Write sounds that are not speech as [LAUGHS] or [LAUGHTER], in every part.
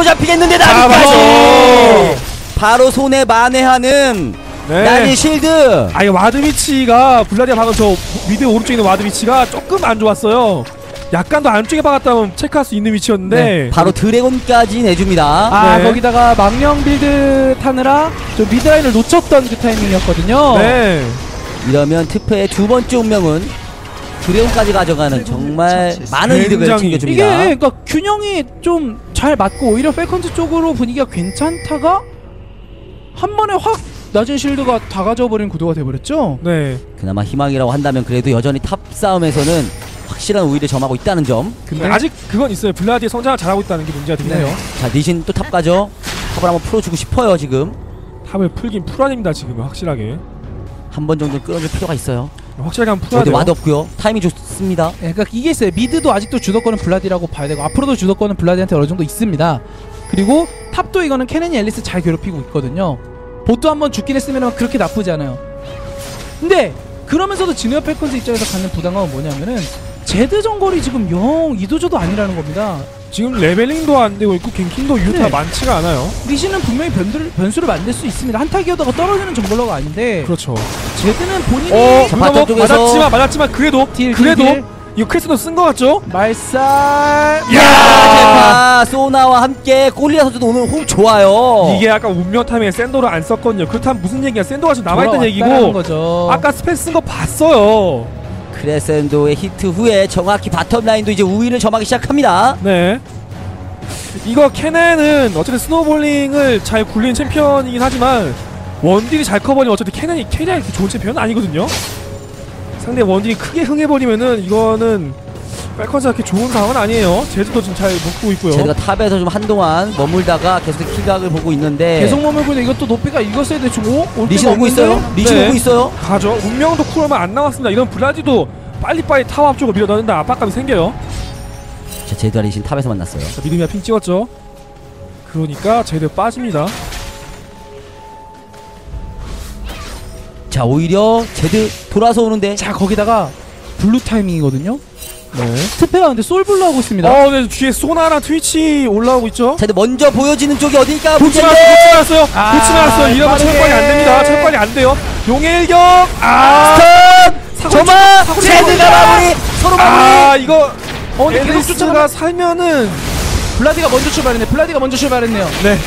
바로 잡히겠는데 나비까지 잡았어. 바로 손해 만회하는 네. 나진 실드 아, 이 ward 위치가 블라디아 방금 저 mid 오른쪽에 있는 ward 위치가 조금 안 좋았어요. 약간 더 안쪽에 박았다면 체크할 수 있는 위치였는데 네, 바로 드래곤까지 내줍니다 아 네. 거기다가 망령 build 타느라 좀 mid 라인을 놓쳤던 그 타이밍이었거든요. 네. 이러면 트페의 두 번째 운명은 드래곤까지 가져가는 정말 많은 이득을 굉장히- 이게 챙겨줍니다 그러니까 균형이 좀 잘 맞고 오히려 펠컨즈 쪽으로 분위기가 괜찮다가 한 번에 확 나진 실드가 다 가져버린 구도가 돼버렸죠. 네. 그나마 희망이라고 한다면 그래도 여전히 top 싸움에서는 확실한 우위를 점하고 있다는 점. 근데 아직 그건 있어요. 블라디의 성장을 잘하고 있다는 게 문제가 되긴 네. 해요. 자 리신 또 top 가죠. top을 한번 풀어주고 싶어요 지금. top을 풀긴 풀어야 됩니다 지금 확실하게. 한 번 정도 끌어줄 필요가 있어요. 확실하게 한번 풀어야 어디 돼요. ward도 없고요. 타이밍 좋습니다. 네, 그러니까 이게 있어요. mid도 아직도 주도권은 블라디라고 봐야 되고 앞으로도 주도권은 블라디한테 어느 정도 있습니다. 그리고 탑도 이거는 케넨이 앨리스 잘 괴롭히고 있거든요. 보트 한번 죽긴 했으면 그렇게 나쁘지 않아요. 근데 그러면서도 진우어 펠컨스 입장에서 갖는 부담감은 뭐냐면은 제드 정거리 지금 영 이도저도 아니라는 겁니다. 지금 레벨링도 안 되고 있고 갱킹도 유타 네. 많지가 않아요. 리시는 분명히 변수를, 변수를 만들 수 있습니다. 한타 기어다가 떨어지는 정글러가 아닌데 그렇죠. 제드는 본인이 어, 자, 물론 바텀 뭐 쪽에서- 맞았지만 맞았지만 그래도 딜, 딜, 그래도 딜. 이거 크리스도 쓴 거 같죠? 말살 야, 제파 소나와 함께 골리아 선수도 오늘 호흡 좋아요. 이게 아까 운명 타임에 샌도를 안 썼거든요. 그렇다면 무슨 얘기야? 샌도가 지금 남아있던 돌아왔다는 얘기고 거죠. 아까 스펠 쓴 거 봤어요. 크레센도의 히트 후에 정확히 바텀 라인도 이제 우위를 점하기 시작합니다. 네. 이거 케넨은 어쨌든 스노볼링을 잘 굴리는 챔피언이긴 하지만 원딜이 잘 커버리면 어차피 케넨이 이렇게 좋은 챔피언은 아니거든요. 상대 원딜이 크게 흥해버리면은 이거는 펠컨스가 그렇게 좋은 상황은 아니에요. 제주도 지금 잘 묶고 있고요. 제가 탑에서 좀 한동안 머물다가 계속 킬각을 보고 있는데 계속 머물고 있는데 이것도 높이가 읽었어야 돼 지금 오? 올 리신 오고? 있어요. 리신 네. 오고 있어요. 가죠. 운명도 쿨 얼마 안 남았습니다. 이런 블라디도 빨리빨리 타워 앞쪽으로 밀어 넣는다 압박감이 생겨요. 자, 제드와 리신 탑에서 만났어요. 자, 믿음이야 핑 찍었죠. 그러니까 제대로 빠집니다. 자, 오히려 제드 돌아서 오는데 자 거기다가 블루 타이밍이거든요. 네. 스페가 근데 솔블로 하고 있습니다. 어, 네, 뒤에 소나랑 트위치 올라오고 있죠. 제드 먼저 보여지는 쪽이 도치 문제인데 나왔어요. 도치 나왔어요. 아, 도치 나왔어요. 이러면. 철권이 안 됩니다. 철권이 안 돼요. 용의 일격. 아, 점화 쓰고 제드가. 마무리 서로 마무리 아, 이거 어 근데 계속 쫓아가. 살면은 블라디가 먼저 출발했네. 블라디가 먼저 출발했네요. 네.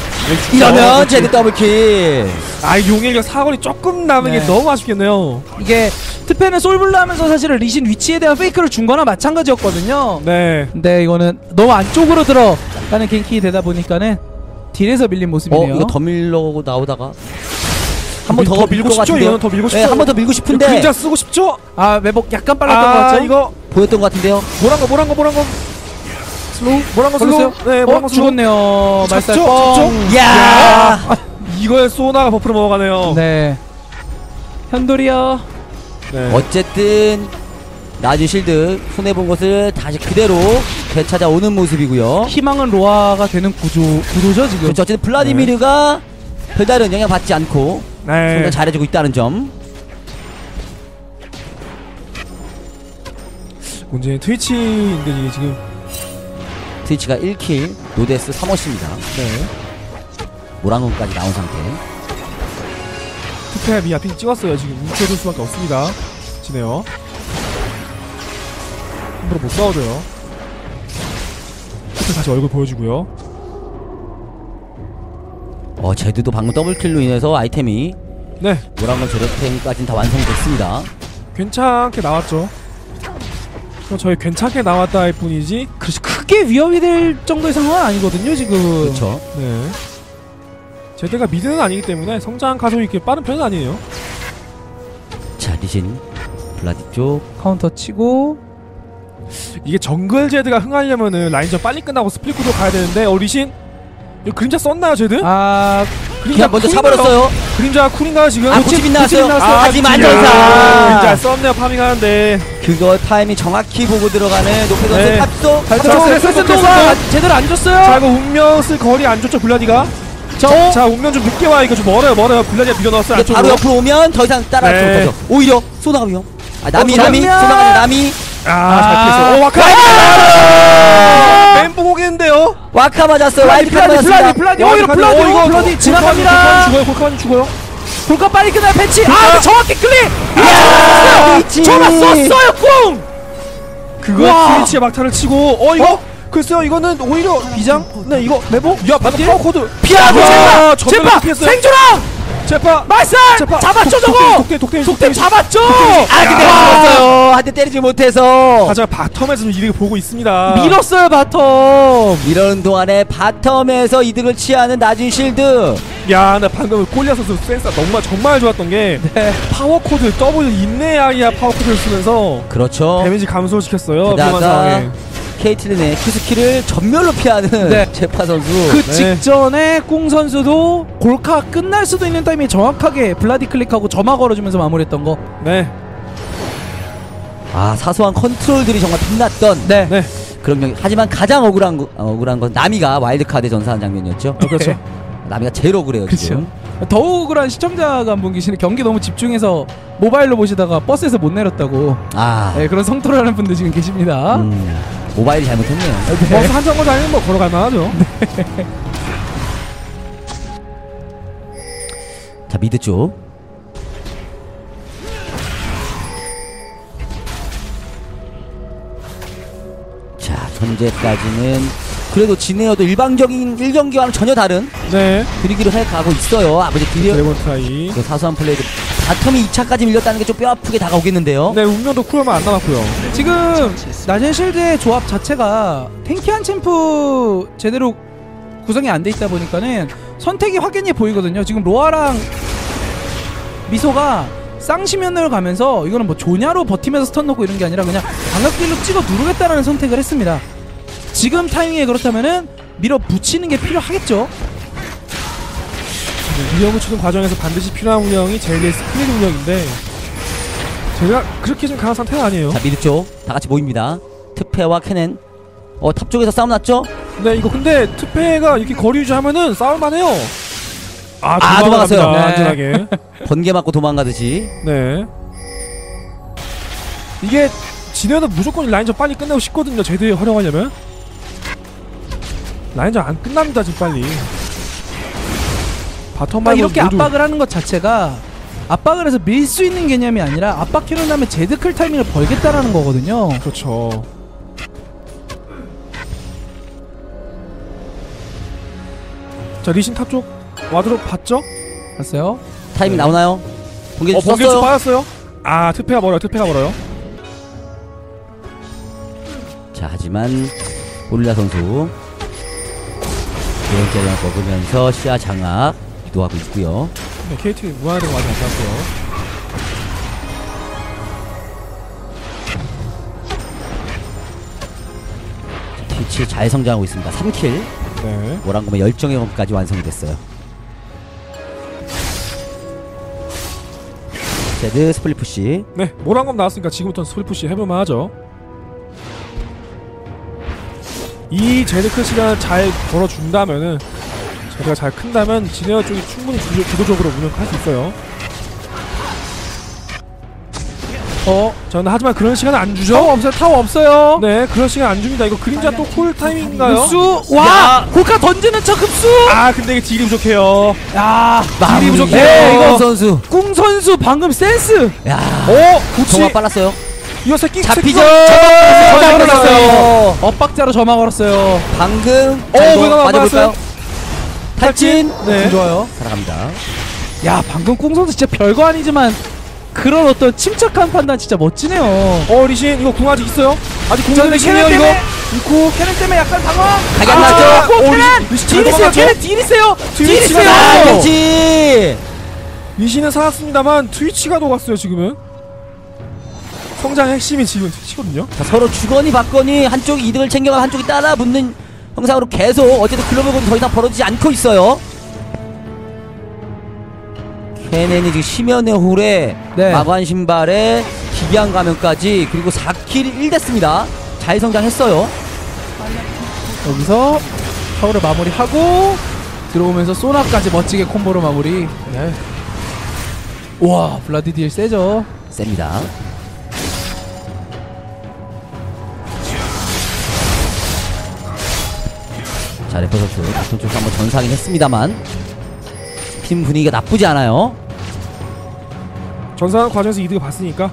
이러면 제드 double kill 아, 용의 일격 사거리 조금 남은 게 네. 너무 아쉽겠네요. 이게 트페는 솔블로 하면서 사실은 리신 위치에 대한 페이크를 준 거나 마찬가지였거든요. 네. 근데 이거는 너무 안쪽으로 들어가는 ganking이 되다 보니까는 딜에서 밀린 어 모습이네요. 이거 더 밀려고 나오다가 한 번더더 밀고 싶죠? 이거는 더 밀고 싶죠? 네, 한번 더 밀고 싶은데 그림자 쓰고 싶죠? 아 매복 약간 빨랐던 것 아, 같죠? 이거 보였던 것 같은데요. 뭐란 거 뭐란 거 뭐란 거 슬로우 뭐란 거 슬로우? 걸렸어요? 네, 뭐란 어 거 슬로우? 죽었네요. 말살? 뻥. 잡죠? 야, 이걸 소나가 버프로 먹어가네요. 네. 현돌이요. 네. 어쨌든 나주 실드 손해 본 것을 다시 그대로 되찾아오는 모습이고요. 희망은 로아가 되는 구조 구도죠 지금. 그렇죠. 어쨌든 블라디미르가 별다른 영향 받지 않고 네. 상당히 잘해주고 있다는 점. 문제는 트위치인데 이게 지금 트위치가 1 kill, no death 3호입니다. 네. 몰왕검까지 나온 상태. MIA ping 찍었어요. 지금 움츠러들 수밖에 없습니다. 지네요. 함부로 못 싸워줘요. 투페 다시 얼굴 보여주고요. 어, 제드도 방금 더블킬로 인해서 아이템이 네. 모랑군 제로템까지는 다 완성됐습니다. 괜찮게 나왔죠. 그럼 저희 괜찮게 나왔다 할 뿐이지. 크게 위협이 될 정도의 상황은 아니거든요 지금. 그렇죠. 네. 제대가 미드는 아니기 때문에 성장 가속이 이렇게 빠른 편은 아니에요. 자, 리신 블라디 쪽. 카운터 치고 이게 정글 제드가 흥하려면은 라인전 빨리 끝나고 split 구도 가야 되는데 어 리신 이거 그림자 썼나요 제드? 아 그냥 먼저? 차버렸어요. 그림자 cool인가요 지금? 아, 고치 빗나갔어요. 고치 빗나갔어요. 아, 하지만 그림자 안전사. 썼네요 farming하는데 그거 타이밍 정확히 보고 들어가는 노페 선수의 네. 탑도. 잘 자, 들어갔어요. 제대로 안 줬어요. 자 이거 운명 쓸 거리 안 좋죠 블라디가 저자 운명 좀 늦게 와 이거 좀 멀어요 멀어요 밀어 넣었어요 근데 바로 안쪽으로 옆으로 오면 더 이상 따라갈 수 네. 못하죠. 오히려 소나가 위험. 아, 남이, 어, 남이, 소나가! 소나가 남이. 아잘 아. 피했어요. 오 와카. 멘붕 오겠는데요. 와카 맞았어요. 카드 플라디 맞았습니다. 플라디 플라디 오히려 플라디 어, 이거 골카 지나갑니다 죽어요. 골카만 죽어요. 볼까 빨리 끝나요 패치 아 근데 정확히 클릭 야, 미치. 전화 썼어요 꿍 그거 와. 트위치에 막타를 치고 어 이거 글쎄요 이거는 오히려 비장? 네 이거 메모 야 방금 파워 코드. 피하고 와, 제파 제파. 생존왕! 제파 말살! 제파 잡았죠 독- 저거! 독대 독대 속템 잡았죠! 아 근데 야. 죽었어요. 한 대 때리지 못해서. 하지만 바텀에서 좀 이득을 보고 있습니다. 밀었어요 바텀! 이러는 동안에 바텀에서 이득을 취하는 나진 실드. 야 나 방금 골리아 선수 센스 정말 정말 좋았던 게 네. 파워 코드 W 인내아이아 파워 코드를 쓰면서. 그렇죠. 데미지 감소시켰어요 상황에 케이틀린의 Q skill을 점멸로 피하는 네. 제파 선수. 그 네. 직전에 꿍 선수도 골카 끝날 수도 있는 타이밍에 정확하게 블라디 클릭하고 점화 걸어주면서 마무리했던 거. 네 아 사소한 컨트롤들이 정말 빛났던 네. 네. 그런 경기. 하지만 가장 억울한 거, 어, 억울한 건 나미가 와일드 카드 전사한 장면이었죠. 그렇죠 나미가 제일 억울해요 지금. 더 억울한 시청자가 한 분 계시네. 경기 너무 집중해서 모바일로 보시다가 버스에서 못 내렸다고. 아 네, 그런 성토하는 분들 지금 계십니다. 음, 모바일이 잘못했네요. 버스 한 정거장이면 뭐 걸어갈 만하죠 [LAUGHS] 자 mid 쪽. 자 현재까지는 그래도 진에어도 일방적인 1경기와는 전혀 다른 네 분위기로 해가고 있어요. 아버지 드디어 dragon try 그 사소한 플레이들 bottom이 2차까지 밀렸다는 게 좀 뼈아프게 다가오겠는데요. 네 운명도 cool만 안 남았고요 지금 나진 실드의 조합 자체가 tanky한 champ 제대로 구성이 안 돼 있다 보니까는 선택이 확연히 보이거든요. 지금 로아랑 미소가 쌍심연으로 가면서 이거는 뭐 조냐로 버티면서 stun 넣고 이런 게 아니라 그냥 광역 deal로 찍어 누르겠다라는 선택을 했습니다. 지금 타이밍에 그렇다면은 밀어 붙이는 게 필요하겠죠. 네, 밀어붙이는 과정에서 반드시 필요한 운영이 제드의 split 운영인데 제가 그렇게 좀 강한 상태는 아니에요 자 미드 쪽 다 같이 모입니다. 트페와 케넨. 어탑 쪽에서 싸움 났죠? 네 이거 근데 투페가 이렇게 거리 유지하면은 싸울만해요 아, 아, 도망갔어요. 네. 안전하게 [LAUGHS] 번개 맞고 도망가듯이. 네 이게 지네는 무조건 라인전 빨리 끝내고 싶거든요 제대에 활용하려면 라인전 안 끝납니다 지금 빨리 bottom 말고 이렇게 모두 압박을 하는 것 자체가 압박을 해서 밀 수 있는 개념이 아니라 압박 해놓은 다음에 제드 클 타이밍을 벌겠다라는 거거든요. 그렇죠 자 리신 탑 쪽 ward로 봤죠? 봤어요? 타이밍 네. 나오나요? 번개 어 썼어요. 번개수 빠졌어요? 아 트페가 멀어요 트페가 멀어요 자 하지만 고릴라 선수 대형자를 먹으면서 시야 장악 기도하고 있고요. 네, KT 무한하게 많이 안 땄어요 트위치 잘 성장하고 있습니다. 3 kill 네 몰왕검에 열정의 검까지 완성이 됐어요. 제드 split push 네, 몰왕검 나왔으니까 지금부터는 split push 해볼만 하죠. 이 제드 클 시간을 잘 벌어준다면은 제드가 잘 큰다면 진에어 쪽이 충분히 주도, 주도적으로 운영할 수 있어요. 어, 저는 하지만 그런 시간은 안 주죠. 타워 없어요. 타워 없어요. 네, 그런 시간 안 줍니다. 이거 그림자 또 cool 타이밍인가요? 흡수. 와. 골카 던지는 척 흡수. 아, 근데 이게 deal이 부족해요. 야. 마무리 부족해요. 네, 이거 선수 꿍 선수 방금 센스. 야 어. 정말 빨랐어요. 이거 새끼 잡히죠. 점화 잡혔어요. 걸렸어요. 엇박자로 점화 걸었어요. 방금 어, 왜가 맞아볼까요? 나왔어요? 탈진 네. 좋아요. 살아갑니다. 야, 방금 꿍 선수 진짜 별거 아니지만 그런 어떤 침착한 판단 진짜 멋지네요. 어, 리신 이거 궁 아직 있어요? 아직 궁 캐넨 이거. 이코 캐넨 때문에 약간 당황. 각이 안 아, 어, 캐넨 있어요. 아, 그렇지. 리신은 살았습니다만 트위치가 녹았어요 지금은 성장의 핵심이 지금 트위치거든요 자, 서로 주거니 받거니 한쪽이 이득을 챙겨가 한쪽이 따라 붙는 형상으로 계속 어쨌든 글로벌은 더 이상 벌어지지 않고 있어요. 케넨이 지금 심연의 홀에 네. 마관 신발에 기괴한 가면까지 그리고 4킬 1됐습니다. 잘 성장했어요. 여기서 타워를 마무리하고 들어오면서 소나까지 멋지게 콤보로 마무리. 네. 와 블라디딜 세죠. 셉니다. 자 래퍼 선수 바톤 쪽에서 한번 전사하긴 했습니다만 팀 분위기가 나쁘지 않아요. 전사하는 과정에서 이득을 봤으니까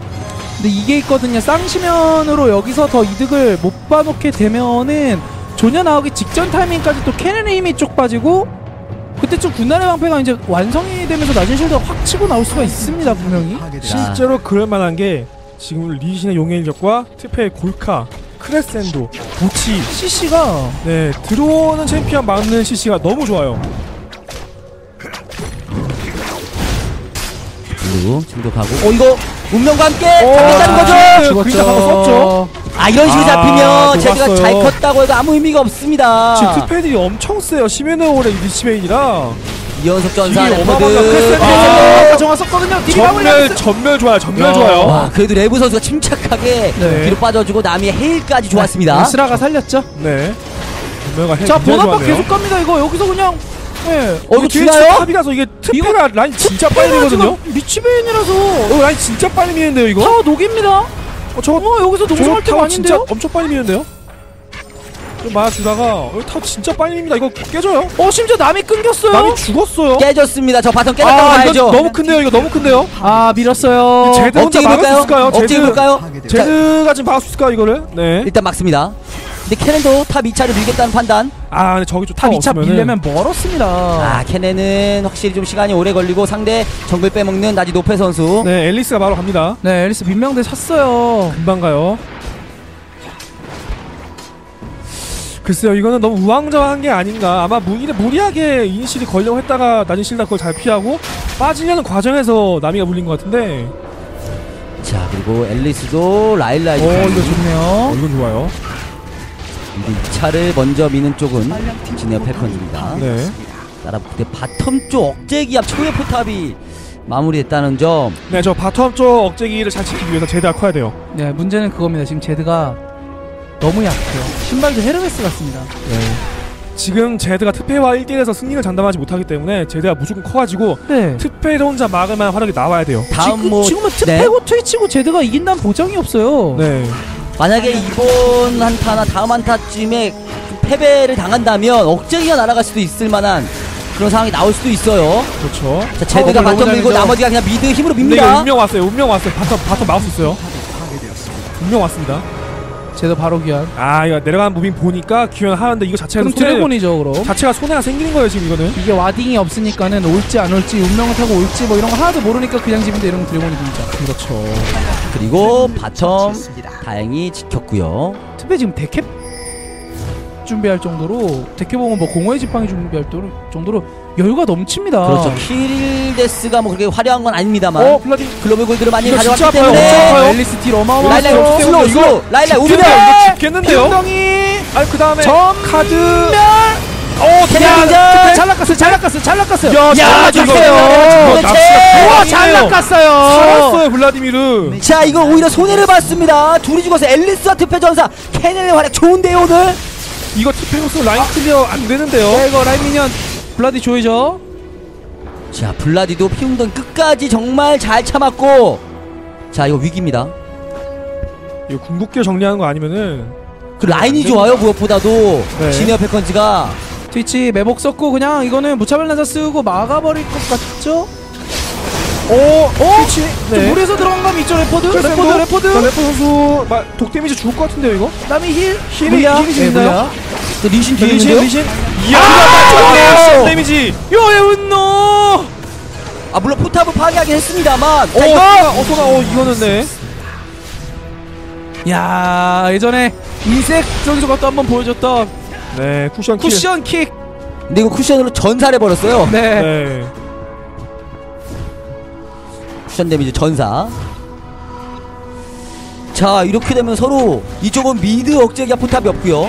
근데 이게 있거든요. 쌍시면으로 여기서 더 이득을 못 봐놓게 되면은 존야 나오기 직전 타이밍까지 또 케넨의 힘이 쪽 빠지고 그때쯤 군단의 방패가 이제 완성이 되면서 나진 실드가 확 치고 나올 수가 있습니다 분명히. 실제로 그럴 만한 게 지금 리신의 용의 일격과 트페의 골카, 크레센도, 보치 CC가 네 들어오는 챔피언 막는 CC가 너무 좋아요. 블루 진격하고 어 이거 운명과 함께 오, 잡겠다는 거죠. 아, 죽었죠. 글자 하나 썼죠. 아 이런 식으로 아, 잡히면 제가. 잘 컸다고 해도 아무 의미가 없습니다. 지금 트페들이 엄청 세요. 시메네올의 리치메인이라 이연속 전사 레퍼드 아, 정확했거든요. 딜이 전멸 전멸 좋아요. 전멸 야. 좋아요. 와 그래도 레브 선수가 침착하게 네. 뒤로 빠져주고 남이의 헤일까지 좋았습니다. 스라가 살렸죠. 네. 전멸가 자 보나파 계속 갑니다 이거 여기서 그냥 네. 어 이거 주나요? 탑이라서 이게 트페가 라인 진짜 빨리 밀거든요. 리치베인이라서 어 라인 진짜 빨리 미는데요 이거? 타워 녹입니다. 어, 저거 어 여기서 농성할 때가 아닌데요? 엄청 빨리 미는데요? 좀 맞아주다가 여기 타워 진짜 빨리 밉니다 이거 깨져요? 어 심지어 나미 끊겼어요. 나미 죽었어요 깨졌습니다. 저 bottom 깨졌다고 아 봐야죠. 이거 너무 큰데요 이거 너무 큰데요? 아 밀었어요. 제드 혼자 막을 수 볼까요? 있을까요? 억제기 제드 볼까요? 자, 제드가 지금 막을 수 있을까요 이거를? 네. 일단 막습니다. 근데 케넨도 top 2차를 밀겠다는 판단. 아 근데 저기 좀 top 타워 2차 없으면은 밀려면 멀었습니다. 아 케넨은 확실히 좀 시간이 오래 걸리고 상대 정글 빼먹는 나진 노페 선수. 네 엘리스가 바로 갑니다 네, 엘리스 민명대 샀어요. 금방 가요 글쎄요 이거는 너무 우왕좌왕한 게 아닌가 아마 무리, 무리하게 인실이 걸려고 했다가 나진 실드가 그걸 잘 피하고 빠지려는 과정에서 나미가 물린 것 같은데 자 그리고 엘리스도 라일라이. 오, 이거 좋네요. 어, 이건 좋아요 근데 2차를 먼저 미는 쪽은 진에어 팰컨스입니다. 네 따라 근데 bottom 쪽 억제기 앞 최후 포탑이 마무리됐다는 점. 네, 저 bottom 쪽 억제기를 잘 지키기 위해서 제드가 커야 돼요. 네, 문제는 그겁니다. 지금 제드가 너무 약해요. 신발도 헤르메스 같습니다. 지금 제드가 트페와 1대1에서 승리를 장담하지 못하기 때문에 제드가 무조건 커가지고 네. 트페를 혼자 막을 만한 화력이 나와야 돼요. 다음 지금, 뭐 지금은 네. 트페고 트위치고 제드가 이긴다는 보장이 없어요. 네. 만약에 이번 한타나 다음 한타쯤에 패배를 당한다면 억제기가 날아갈 수도 있을 만한 그런 상황이 나올 수도 있어요. 그렇죠. 자, 제드가 파워를 bottom 밀고 나머지가 그냥 mid 힘으로 밉니다. 운명 왔어요. 운명 왔어요. bottom bottom 막을 수 있어요. 운명 왔습니다. 제드 바로 귀환. 아, 이거 내려가는 moving 보니까 귀환하는데 이거 자체가 그럼 손해 드래곤이죠, 그럼. 자체가 손해가 생기는 거예요 지금 이거는. 이게 warding이 없으니까는 올지 안 올지 운명을 타고 올지 뭐 이런 거 하나도 모르니까 그냥 집인데 이러면 드래곤이 진짜. 그렇죠. 그리고 bottom 다행히 지켰고요. 트페 지금 데캡 준비할 정도로 데캡보면 뭐 공허의 지팡이 준비할 도- 정도로 여유가 넘칩니다. 그렇죠. kill death가 뭐 그렇게 화려한 건 아닙니다만 어, 블라디. 글로벌 골드를 많이 가져왔기 때문에. 엘리스 deal 라일라 어마어마하죠. 네. slow 이거 라일라 이거 죽겠는데요. 엉덩이 아니 그 다음에 전 카드. 오 대장전! 잘 낚았어요 잘 낚았어요 잘 낚았어요 야, 죽어요. 낚았어요. 우와 잘. 낚았어요 살았어요 블라디미르. 자 이거 오히려 손해를 봤습니다. 둘이 죽어서 앨리스와 특패 전사 캐넬의 활약 좋은데요 오늘. 이거 티페로스 라인 클리어 안 되는데요. 네, 이거 라인 미니언 블라디 조이죠 자 블라디도 피웅던 끝까지 정말 잘 참았고 자 이거 위기입니다. 이거 궁극기 정리하는 거 아니면은 그 라인이 좋아요 무엇보다도 네. 지니어 패컨즈가 트위치 매복 썼고 그냥 이거는 무차별 나사 쓰고 막아버릴 것 같죠? 오, 오, 그렇지. 좀 무리해서 들어간 감이 있죠 레포드? 레포드 자, 레포드 레포 선수 마, 독 데미지 죽을 것 같은데요 이거? 남이 힐 힐이 물리야? 힐이 좀 네, 있나요? 물리야. 또 리신 뒤에 리신 있는데요. 리신. 이야, 아, 아, 데미지. 요의 운노 아 물론 포탑을 파괴하긴 했습니다만 오, 어, 소나, 어, 이거는 네. 야 예전에 인섹 저기서 것도 한번 보여줬던 네, 쿠션 킥. 쿠션 킥 근데 이거 쿠션으로 전사를 해버렸어요. 네. 네. 쿠션 damage 전사. 자 이렇게 되면 서로 이쪽은 mid 억제기와 포탑이 없고요.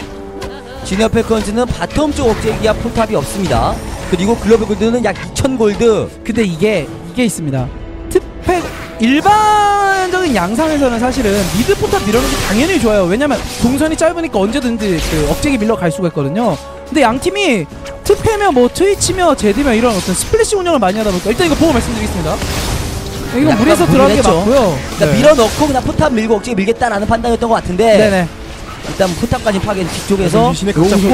진에어 팰컨스는 bottom 쪽 억제기와 포탑이 없습니다. 그리고 글로벌 골드는 약2,000 골드. 근데 이게 이게 있습니다. 트페 일반적인 양상에서는 사실은 mid 포탑 밀어넣는 게 당연히 좋아요. 왜냐면 동선이 짧으니까 언제든지 그 억제기 밀러 갈 수가 있거든요. 근데 양 팀이 트페며 뭐 트위치며 제드며 이런 어떤 split 운영을 많이 하다 보니까 일단 이거 보고 말씀드리겠습니다. 이건 무리해서 들어가는 게. 맞고요. 그러니까 네. 밀어넣고 그냥 포탑 밀고 억제기 밀겠다라는 판단이었던 것 같은데 네네. 일단 포탑까지 파괴 뒤쪽에서 리신에 각 잡고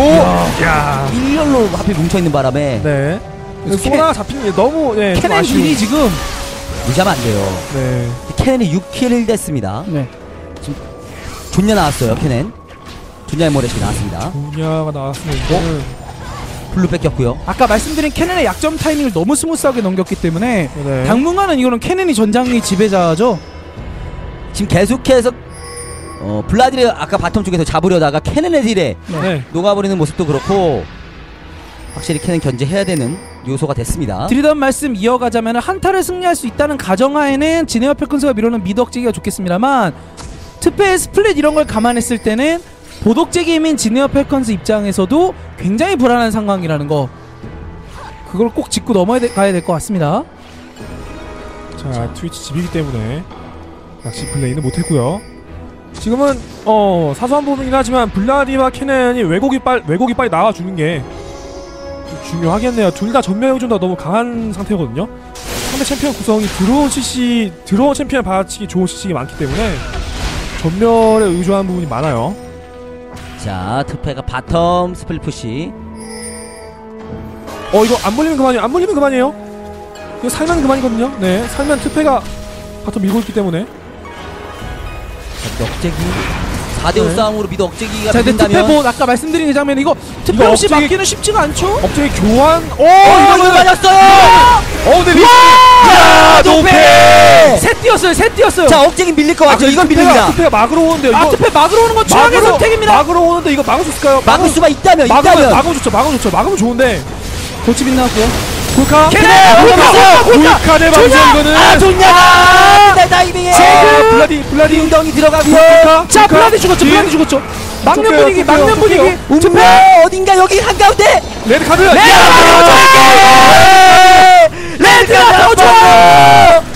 야. 일렬로 하필 뭉쳐있는 바람에 네. 그래서 소나 잡히는 게 너무 네, 좀 케넨 아쉬운. deal이 지금 무시하면 안 돼요 네. 케넨이 6kill 됐습니다 네. 존야 나왔어요 케넨 존야의 모래시 나왔습니다 존야가 나왔으면 이거는 블루 뺏겼고요 아까 말씀드린 케넨의 약점 타이밍을 너무 smooth하게 넘겼기 때문에 네. 당분간은 이거는 케넨이 전장의 지배자죠. 지금 계속해서 어, 블라디를 아까 bottom 쪽에서 잡으려다가 케넨의 deal에 네. 녹아버리는 모습도 그렇고 확실히 케넨 견제해야 되는 요소가 됐습니다 드리던 말씀 이어가자면 한타를 승리할 수 있다는 가정하에는 진에어 팰컨스가 미는 mid 억제기가 좋겠습니다만 트페 split 이런 걸 감안했을 때는 보독제기임인 진에어 팰컨스 입장에서도 굉장히 불안한 상황이라는 거 그걸 꼭 짚고 넘어야 돼, 가야 될 것 같습니다. 자 트위치 집이기 때문에 낚시 플레이는 못했고요. 지금은 어 사소한 부분이긴 하지만 블라디와 캐넨이 왜곡이 빨 왜곡이 빨리 나와주는 게좀 중요하겠네요. 둘 다 점멸 의존도가 너무 강한 상태거든요. 상대 챔피언 구성이 들어온 CC 들어온 챔피언 받아치기 좋은 CC가 많기 때문에 점멸에 의존한 부분이 많아요. 자 트페가 bottom split push 어 이거 안 물리면 그만이에요. 안 물리면 그만이에요. 이거 살면 그만이거든요. 네 살면 트페가 bottom 밀고 있기 때문에 자, 억제기 4대5 네. 싸움으로 mid 억제기가 자, 근데 밀린다면 트페 본 아까 말씀드린 그 장면 이거 이거 없이 억제기- 막기는 쉽지가 않죠? 억제기 교환. 오어 이거 맞았어요 어 근데 이야 노페 셋 뛰었어요, 셋 뛰었어요. 자 억제기 밀릴 것 같죠 이건 밀립니다 트페가 막으러 오는데 이거 아, 트페 막으러 오는 건 최악의 막으러- 선택입니다. 막으러 오는데 이거 막을 수 있을까요? 막을 수가 있다면 막으면 있다면 막으면 좋죠. 막으면 좋죠. 막으면 좋은데. 도치빈 나왔고요. 캐넨! 골카! 골카 대 방송 이거는. 아 좋냐 내 타이밍에 아, 블라디 블라디 웅덩이 들어가고요. 자. 블라디 죽었죠, 뒤. 블라디 죽었죠. 막는 분위기, 막는 분위기. 움파 어딘가 여기 한가운데 레드 카드.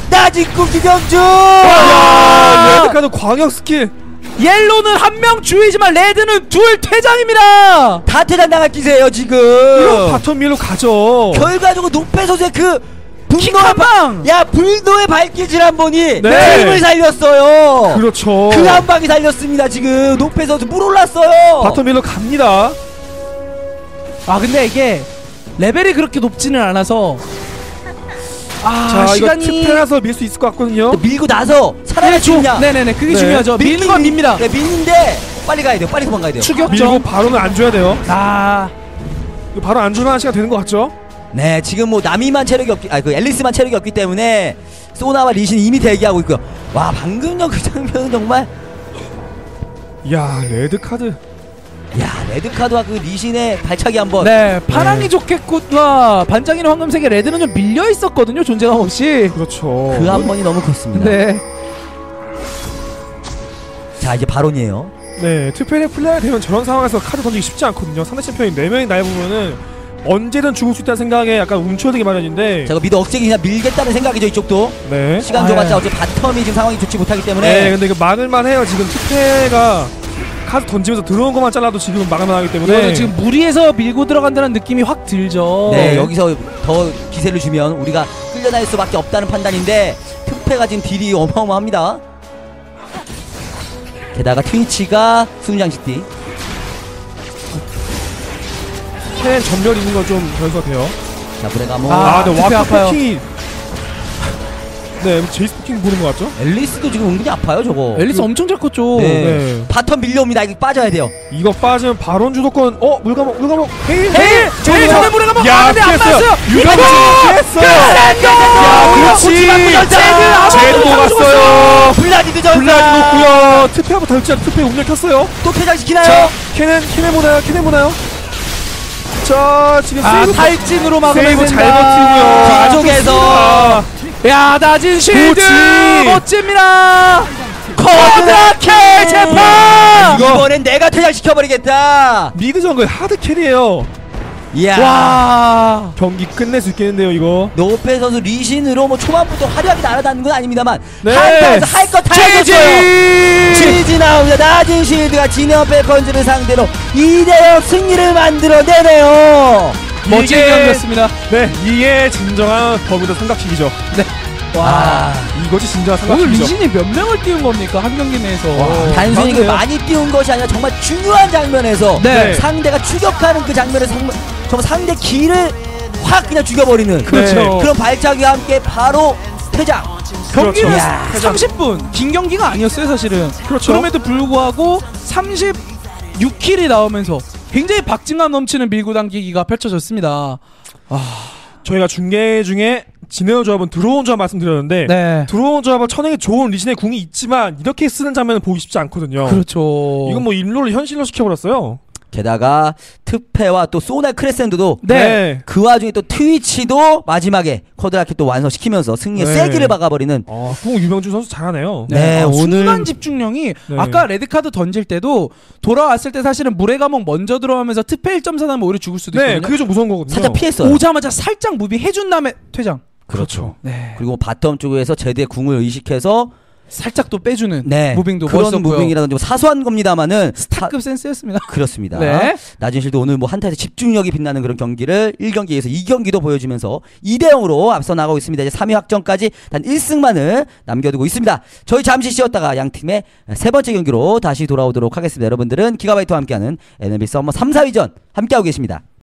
나진 꿈 김영주 야, 레드 카드 광역 스킬. 옐로는 한 명 주의지만 레드는 둘 퇴장입니다. 다 퇴장 당할 기세예요 지금 이런 바텀 밀로 가죠. 결과적으로 노페 선수의 그킥 분노의 한 방. 야 불도의 발길질 한 번이 네. 게임을 살렸어요 그렇죠. 그 한 방이 살렸습니다 지금 노페 선수 물 올랐어요 bottom 밀러 갑니다. 아 근데 이게 레벨이 그렇게 높지는 않아서 아 자, 이거 시간이 트페라서 밀 수 있을 것 같거든요. 밀고 나서 살아날 수 있냐 네네네 그게 네. 중요하죠. 밀는 건 밉니다. 네 밀는데 빨리 가야 돼요 빨리 도망가야 돼요 밀고 추격점. 바론은 안 줘야 돼요. 아 이거 바론 안 주는 시간 되는 것 같죠? 네 지금 뭐 나미만 체력이 없기 아그 앨리스만 체력이 없기 때문에 소나와 리신 이미 대기하고 있고요 와 방금 전그 장면은 정말 야 레드 카드. 야 레드카드와 그 리신의 발차기 한번 네, 파랑이 좋겠구나. 반짝이는 황금색의 레드는 좀 밀려 있었거든요. 존재감 없이. 그렇죠. 그 한 번이 너무 컸습니다 네. 자 이제 바론이에요 네, 트페의 플레이가 되면 저런 상황에서 카드 던지기 쉽지 않거든요. 상대 챔피언이 4명이 날 보면은 언제든 죽을 수 있다는 생각에 약간 움츠러들기 마련인데 제가 mid 억제기 그냥 밀겠다는 생각이죠 이쪽도 네. 시간 아, 줘봤자 예. 어째 bottom이 지금 상황이 좋지 못하기 때문에 네, 근데 이거 막을만 해요. 지금 트페가 카드 던지면서 들어온 것만 잘라도 지금은 막을만 하기 때문에 이거는 지금 무리해서 밀고 들어간다는 느낌이 확 들죠. 네, 네. 여기서 더 기세를 주면 우리가 끌려날 수밖에 없다는 판단인데 특패가 지금 딜이 어마어마합니다. 게다가 트위치가 수장식띠 캐넨 전멸 있는 건좀 변수가 돼요. 자 브레가모 아, 아, 근데 투표 와프 아파요. 포킹이 네, 제이스 포킹 보는 것 같죠? 앨리스도 지금 은근히 아파요 저거. 앨리스 엄청 잘 컸죠. 네. 네. 바텀 밀려옵니다. 이거 빠져야 돼요. 이거 빠지면 바론 주도권. 어 물감옥 물감옥 헤일 헤일! 제일! 전에 막야안 피했어요. 유감옥 피했어요. 야 그렇지! 제도 갔어요. 블라디드 전사. 블라디 놓고요. 트페하고 않은 트페 운명 켰어요. 또 퇴장시키나요? 자 캐넨 캐넨 보나요? 캐넨 보나요? 자 지금 아, 세이브 탈진으로 막으면 세이브 잘. 버티고요. 뒤쪽에서. 야, 낮은 실드 그렇지. 멋집니다. 코드라케 재판. 이거- 이번엔 내가 퇴장시켜버리겠다 미드 정글 하드 캐리에요 이야 와. 경기 끝낼 수 있겠는데요 이거 노페 선수 리신으로 뭐 초반부터 화려하게 날아다니는 건 아닙니다만 네. 한타에서 할거다 해줬어요 GG 나옵니다 나진 실드가 진에어 팰컨스를 상대로 2대0 승리를 만들어내네요 멋진 경기였습니다. 네 이게 진정한 버뮤다 삼각킥이죠 와. 이것이 진짜 오늘 상관이죠. 리신이 몇 명을 띄운 겁니까 한 경기 내에서? 와. 단순히 그. 많이 띄운 것이 아니라 정말 중요한 장면에서 네. 상대가 추격하는 그 장면에서 정말, 정말 상대 기를 확 그냥 죽여버리는 그렇죠. 네. 그런 발작과 함께 바로 퇴장. 경기는 그렇죠. 야. 30분 긴 경기가 아니었어요 사실은. 그렇죠. 럼에도 불구하고 36킬이 나오면서 굉장히 박진감 넘치는 밀고 당기기가 펼쳐졌습니다. 저희가 중계 중에 진에어 조합은 들어온 조합 말씀드렸는데 네. 들어온 조합을 쳐내기 좋은 리신의 궁이 있지만 이렇게 쓰는 장면을 보기 쉽지 않거든요. 그렇죠. 이건 뭐 인로를 현실로 시켜버렸어요. 게다가 트페와 또 소나 크레센도도 네. 그 와중에 또 트위치도 마지막에 quadra kill 또 완성시키면서 승리의 네. 쐐기를 박아버리는 어, 꿍 유병준 선수 잘하네요. 네, 아, 오늘- 순간 집중력이 네. 아까 레드카드 던질 때도 돌아왔을 때 사실은 물의 감옥 먼저 들어가면서 특패 1.4 나면 오히려 죽을 수도 네, 있거든요. 그게 좀 무서운 거거든요. 살짝 피했어요. 오자마자 살짝 moving 해준 다음에 퇴장. 그렇죠. 네. 그리고 bottom 쪽에서 제드의 궁을 의식해서 살짝 또 빼주는 네 moving도 그런 멋있었고요. moving이라든지 뭐 사소한 겁니다만은 스타급 센스였습니다. 사- 그렇습니다. 네. 나진 실드 오늘 뭐 한타에서 집중력이 빛나는 그런 경기를 1경기에서 2경기도 보여주면서 2대 0으로 앞서 나가고 있습니다. 이제 3위 확정까지 단 1승만을 남겨두고 있습니다. 저희 잠시 쉬었다가 양 팀의 세 번째 경기로 다시 돌아오도록 하겠습니다. 여러분들은 기가바이트와 함께하는 NLB 썸머 3, 4위전 함께하고 계십니다.